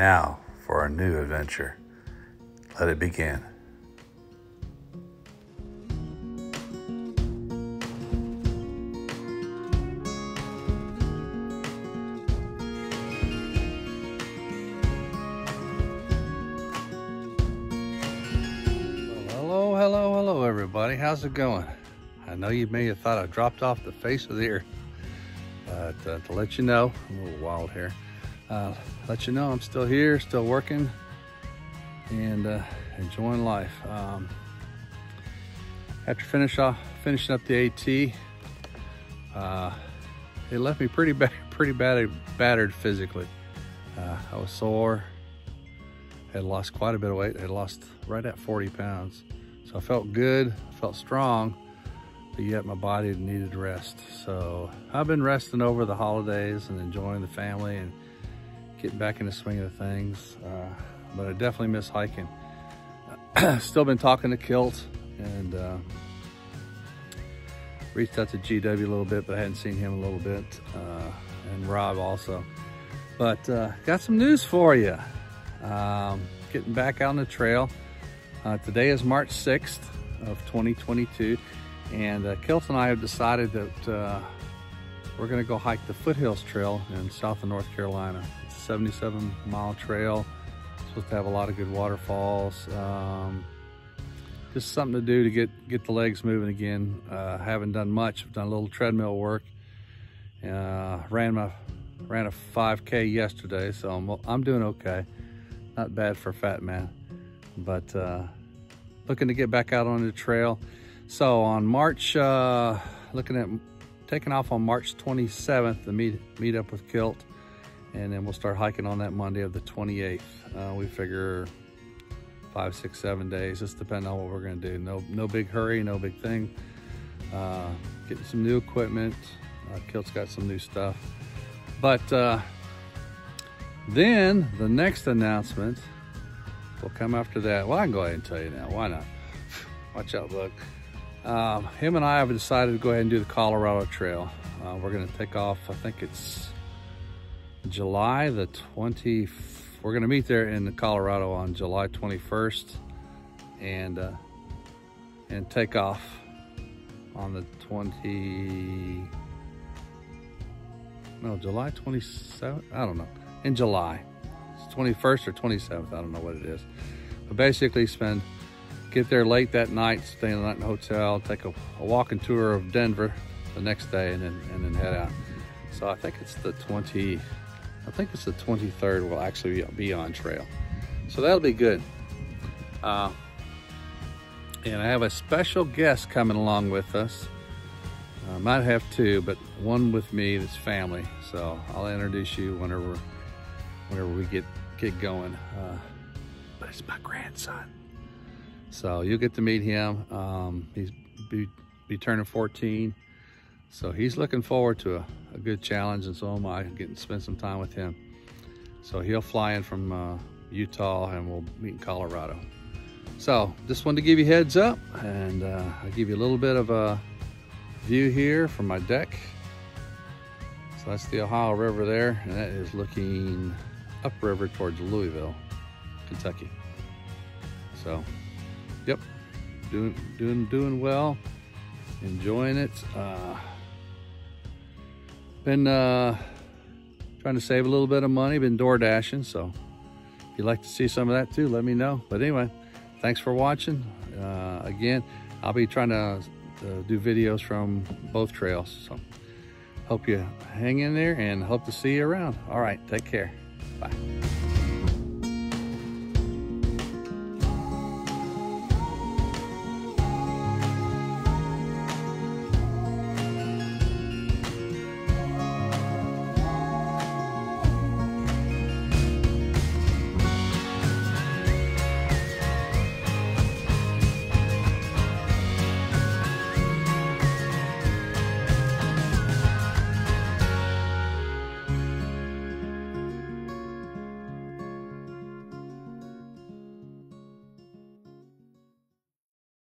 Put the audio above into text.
now for our new adventure. Let it begin. Hello, hello, hello, everybody. How's it going? I know you may have thought I dropped off the face of the earth, but uh, to let you know, I'm a little wild here. Uh, let you know I'm still here, still working, and uh, enjoying life. Um, after finish off, finishing up the AT, uh, it left me pretty bad, pretty bad, battered physically. Uh, I was sore, had lost quite a bit of weight. I lost right at 40 pounds. So I felt good, felt strong, but yet my body needed rest. So I've been resting over the holidays and enjoying the family and getting back in the swing of things. Uh, but I definitely miss hiking. Still been talking to Kilt and uh, reached out to GW a little bit, but I hadn't seen him a little bit. Uh, and Rob also. But uh, got some news for you. Um, getting back out on the trail. Uh, today is March 6th of 2022 and uh, Kilt and I have decided that we're gonna go hike the Foothills Trail in south of North Carolina. It's a 77 mile trail. It's supposed to have a lot of good waterfalls. Um, just something to do to get, get the legs moving again. Uh, haven't done much, I've done a little treadmill work. Uh, ran my ran a 5K yesterday, so I'm, I'm doing okay. Not bad for fat man, but uh, looking to get back out on the trail. So on March, uh, looking at taking off on March 27th to meet, meet up with Kilt, and then we'll start hiking on that Monday of the 28th. Uh, we figure five, six, seven days, just depending on what we're gonna do. No, no big hurry, no big thing. Uh, getting some new equipment. Uh, Kilt's got some new stuff. But uh, then the next announcement will come after that. Well, I can go ahead and tell you now. Why not? Watch out, look. Um, him and I have decided to go ahead and do the Colorado Trail. Uh, we're going to take off, I think it's July the 20th. We're going to meet there in Colorado on July 21st and uh, and take off on the 20 no July 27th I don't know in July it's 21st or 27th I don't know what it is but basically spend get there late that night stay the night in the hotel take a, a walking tour of Denver the next day and then and then head out so I think it's the 20 I think it's the 23rd we'll actually be on trail so that'll be good uh, and I have a special guest coming along with us. I might have two, but one with me that's family. So I'll introduce you whenever whenever we get get going. Uh, but it's my grandson. So you'll get to meet him. Um, he's be, be turning 14. So he's looking forward to a, a, good challenge and so am I, getting to spend some time with him. So he'll fly in from uh, Utah and we'll meet in Colorado. So just wanted to give you heads up and uh, I'll give you a little bit of a view here from my deck. So that's the Ohio River there and that is looking upriver towards Louisville, Kentucky. So, doing, doing, doing well, enjoying it. Uh, been uh, trying to save a little bit of money, been door dashing, so if you'd like to see some of that too, let me know. But anyway, thanks for watching. Uh, again, I'll be trying to, to, do videos from both trails. So hope you hang in there and hope to see you around. All right, take care. Bye.